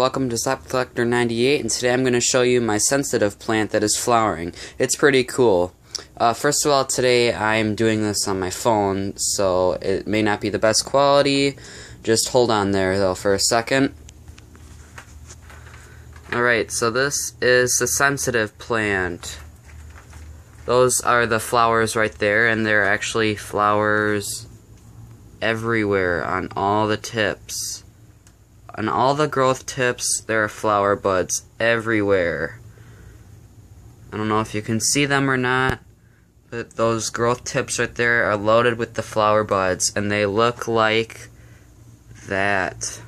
Welcome to Zepp Collector 98 and today I'm going to show you my sensitive plant that is flowering. It's pretty cool. Uh, first of all, today I'm doing this on my phone, so it may not be the best quality. Just hold on there though for a second. Alright, so this is the sensitive plant. Those are the flowers right there, and they're actually flowers everywhere on all the tips. On all the growth tips, there are flower buds everywhere. I don't know if you can see them or not, but those growth tips right there are loaded with the flower buds, and they look like that.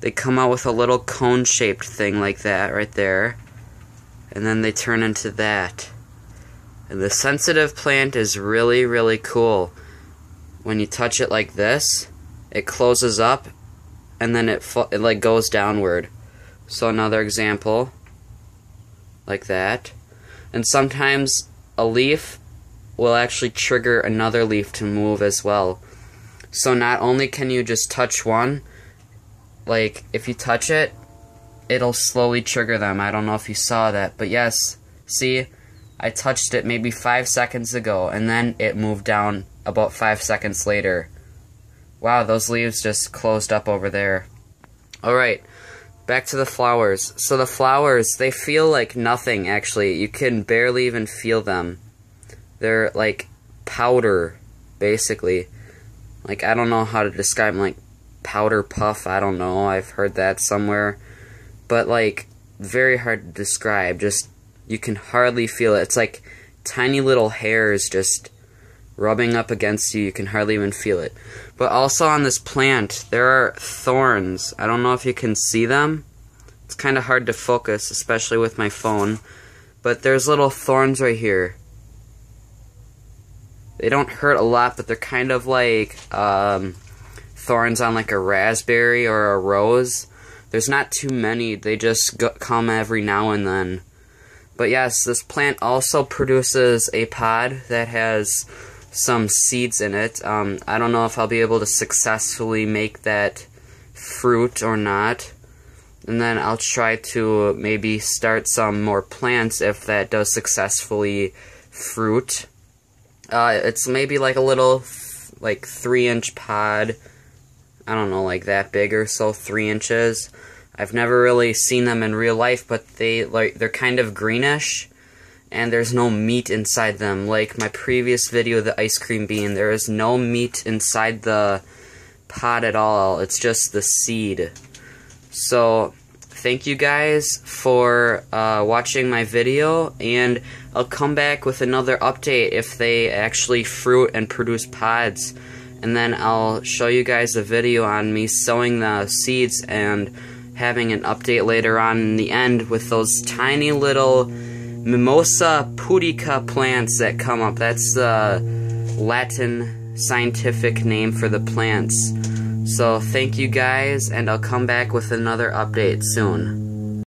They come out with a little cone-shaped thing like that right there, and then they turn into that. And the sensitive plant is really, really cool. When you touch it like this, it closes up and then it, it like goes downward. So another example, like that. And sometimes a leaf will actually trigger another leaf to move as well. So not only can you just touch one, like if you touch it, it'll slowly trigger them. I don't know if you saw that, but yes, see, I touched it maybe five seconds ago, and then it moved down about five seconds later. Wow, those leaves just closed up over there. Alright, back to the flowers. So the flowers, they feel like nothing, actually. You can barely even feel them. They're like powder, basically. Like, I don't know how to describe them, like powder puff, I don't know. I've heard that somewhere. But, like, very hard to describe. Just, you can hardly feel it. It's like tiny little hairs just rubbing up against you. You can hardly even feel it. But also on this plant, there are thorns. I don't know if you can see them. It's kind of hard to focus, especially with my phone. But there's little thorns right here. They don't hurt a lot, but they're kind of like um, thorns on like a raspberry or a rose. There's not too many. They just come every now and then. But yes, this plant also produces a pod that has some seeds in it. Um, I don't know if I'll be able to successfully make that fruit or not. And then I'll try to maybe start some more plants if that does successfully fruit. Uh, it's maybe like a little, like, three-inch pod. I don't know, like that big or so, three inches. I've never really seen them in real life, but they like they're kind of greenish and there's no meat inside them. Like my previous video, the ice cream bean, there is no meat inside the pot at all. It's just the seed. So, thank you guys for uh, watching my video, and I'll come back with another update if they actually fruit and produce pods. And then I'll show you guys a video on me sowing the seeds and having an update later on in the end with those tiny little Mimosa pudica plants that come up. That's the Latin scientific name for the plants. So thank you guys, and I'll come back with another update soon.